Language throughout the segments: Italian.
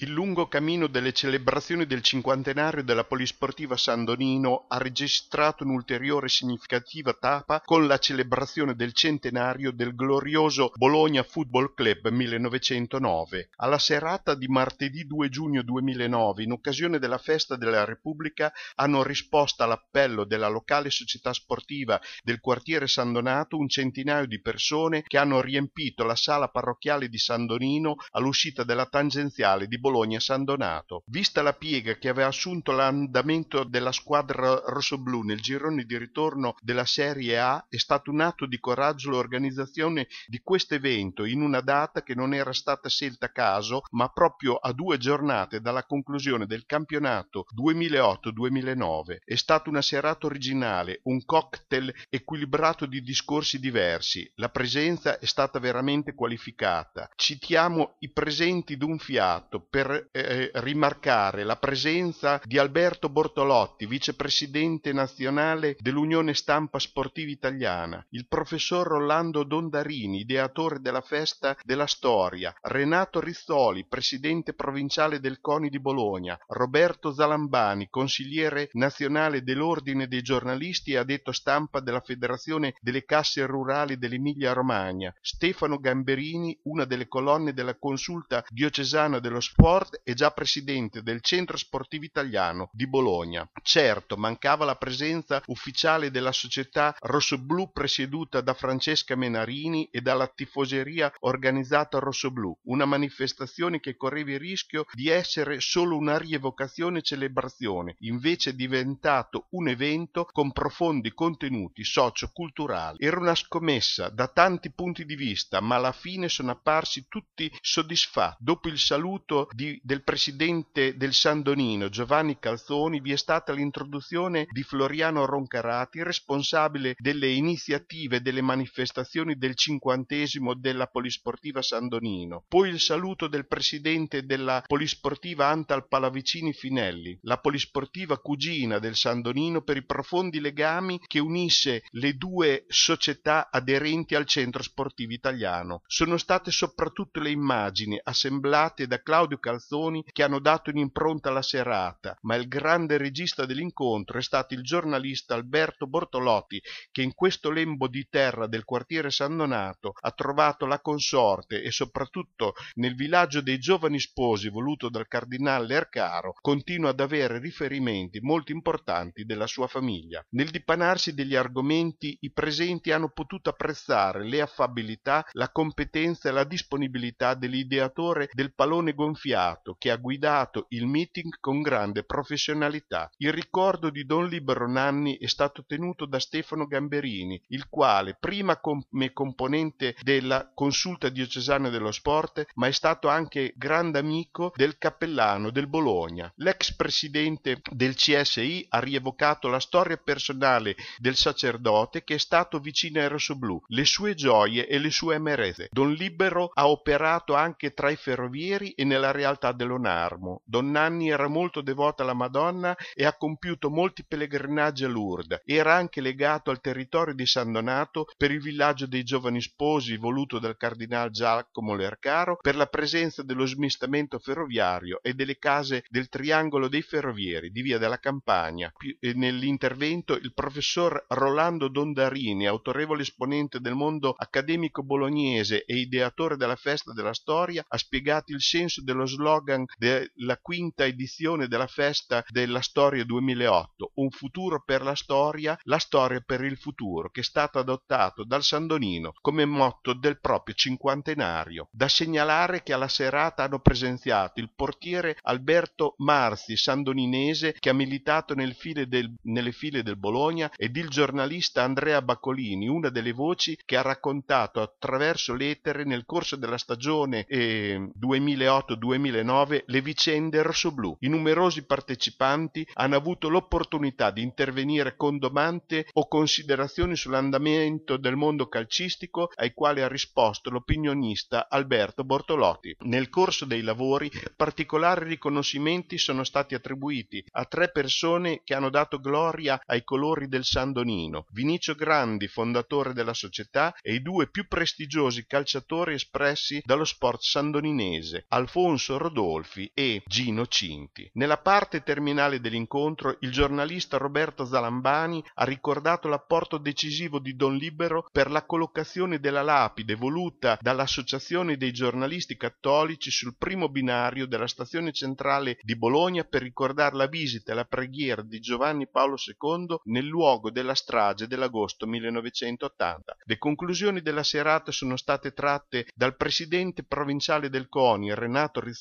Il lungo cammino delle celebrazioni del cinquantenario della Polisportiva San Donino ha registrato un'ulteriore significativa tappa con la celebrazione del centenario del glorioso Bologna Football Club 1909. Alla serata di martedì 2 giugno 2009, in occasione della festa della Repubblica, hanno risposto all'appello della locale società sportiva del quartiere San Donato un centinaio di persone che hanno riempito la sala parrocchiale di San Donino all'uscita della tangenziale di Bologna Bologna-San Donato. Vista la piega che aveva assunto l'andamento della squadra rossoblù nel girone di ritorno della Serie A, è stato un atto di coraggio l'organizzazione di questo evento in una data che non era stata scelta a caso, ma proprio a due giornate dalla conclusione del campionato 2008-2009. È stata una serata originale, un cocktail equilibrato di discorsi diversi. La presenza è stata veramente qualificata. Citiamo i presenti d'un fiato per eh, rimarcare la presenza di Alberto Bortolotti, vicepresidente nazionale dell'Unione Stampa Sportiva Italiana, il professor Rolando Dondarini, ideatore della Festa della Storia, Renato Rizzoli, presidente provinciale del CONI di Bologna, Roberto Zalambani, consigliere nazionale dell'Ordine dei giornalisti e addetto stampa della Federazione delle Casse Rurali dell'Emilia Romagna, Stefano Gamberini, una delle colonne della consulta diocesana dello sport Sport è già presidente del Centro Sportivo Italiano di Bologna. Certo, mancava la presenza ufficiale della società rossoblù presieduta da Francesca Menarini e dalla tifoseria organizzata rossoblù, una manifestazione che correva il rischio di essere solo una rievocazione e celebrazione, invece diventato un evento con profondi contenuti socio-culturali. Era una scommessa da tanti punti di vista, ma alla fine sono apparsi tutti soddisfatti. Dopo il saluto di, del presidente del San Donino, Giovanni Calzoni, vi è stata l'introduzione di Floriano Roncarati, responsabile delle iniziative delle manifestazioni del cinquantesimo della Polisportiva San Donino. Poi il saluto del presidente della Polisportiva Antal Palavicini Finelli, la Polisportiva cugina del San Donino per i profondi legami che unisse le due società aderenti al centro sportivo italiano. Sono state soprattutto le immagini assemblate da Claudio Calzoni che hanno dato un'impronta alla serata, ma il grande regista dell'incontro è stato il giornalista Alberto Bortolotti che in questo lembo di terra del quartiere San Donato ha trovato la consorte e soprattutto nel villaggio dei giovani sposi voluto dal cardinale Ercaro continua ad avere riferimenti molto importanti della sua famiglia. Nel dipanarsi degli argomenti i presenti hanno potuto apprezzare le affabilità, la competenza e la disponibilità dell'ideatore del palone gonfiato Beato che ha guidato il meeting con grande professionalità. Il ricordo di Don Libero Nanni è stato tenuto da Stefano Gamberini, il quale, prima come componente della Consulta diocesana dello sport, ma è stato anche grande amico del cappellano del Bologna. L'ex presidente del CSI ha rievocato la storia personale del sacerdote che è stato vicino ai rossoblù, le sue gioie e le sue amarezze. Don Libero ha operato anche tra i ferrovieri e nella realtà dell'Onarmo. Don Nanni era molto devota alla Madonna e ha compiuto molti pellegrinaggi a Lourdes. Era anche legato al territorio di San Donato per il villaggio dei giovani sposi voluto dal cardinale Giacomo Lercaro, per la presenza dello smistamento ferroviario e delle case del triangolo dei ferrovieri di via della Campagna. Nell'intervento il professor Rolando Dondarini, autorevole esponente del mondo accademico bolognese e ideatore della festa della storia, ha spiegato il senso dello slogan della quinta edizione della festa della storia 2008, un futuro per la storia, la storia per il futuro, che è stato adottato dal Sandonino come motto del proprio cinquantenario. Da segnalare che alla serata hanno presenziato il portiere Alberto Marzi, sandoninese, che ha militato nel file del, nelle file del Bologna, ed il giornalista Andrea Baccolini, una delle voci che ha raccontato attraverso lettere nel corso della stagione eh, 2008-2009 2009 le vicende rossoblù. I numerosi partecipanti hanno avuto l'opportunità di intervenire con domande o considerazioni sull'andamento del mondo calcistico ai quali ha risposto l'opinionista Alberto Bortolotti. Nel corso dei lavori particolari riconoscimenti sono stati attribuiti a tre persone che hanno dato gloria ai colori del Sandonino, Vinicio Grandi, fondatore della società, e i due più prestigiosi calciatori espressi dallo sport sandoninese, Alfonso Alfonso Rodolfi e Gino Cinti. Nella parte terminale dell'incontro il giornalista Roberto Zalambani ha ricordato l'apporto decisivo di Don Libero per la collocazione della lapide voluta dall'Associazione dei giornalisti cattolici sul primo binario della stazione centrale di Bologna per ricordare la visita e la preghiera di Giovanni Paolo II nel luogo della strage dell'agosto 1980. Le conclusioni della serata sono state tratte dal presidente provinciale del CONI, Renato Rizzoli,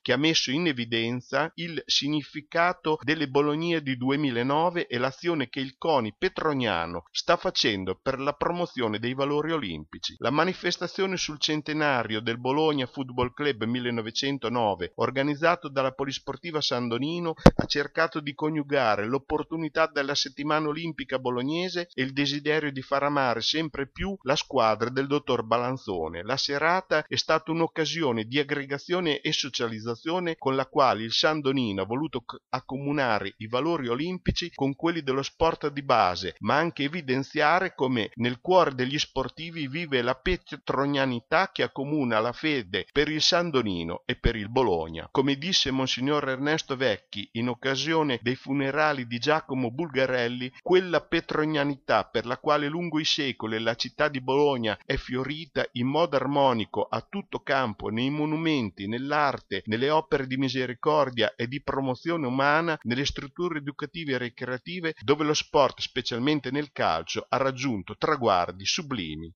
che ha messo in evidenza il significato delle Bolognie di 2009 e l'azione che il CONI petroniano sta facendo per la promozione dei valori olimpici. La manifestazione sul centenario del Bologna Football Club 1909, organizzato dalla Polisportiva San Donino, ha cercato di coniugare l'opportunità della settimana olimpica bolognese e il desiderio di far amare sempre più la squadra del dottor Balanzone. La serata è stata un'occasione di aggregazione e socializzazione con la quale il San Donino ha voluto accomunare i valori olimpici con quelli dello sport di base, ma anche evidenziare come nel cuore degli sportivi vive la petronianità che accomuna la fede per il San Donino e per il Bologna. Come disse Monsignor Ernesto Vecchi in occasione dei funerali di Giacomo Bulgarelli, quella petronianità per la quale lungo i secoli la città di Bologna è fiorita in modo armonico a tutto campo nei monumenti, nell'arte, nelle opere di misericordia e di promozione umana, nelle strutture educative e ricreative dove lo sport, specialmente nel calcio, ha raggiunto traguardi sublimi.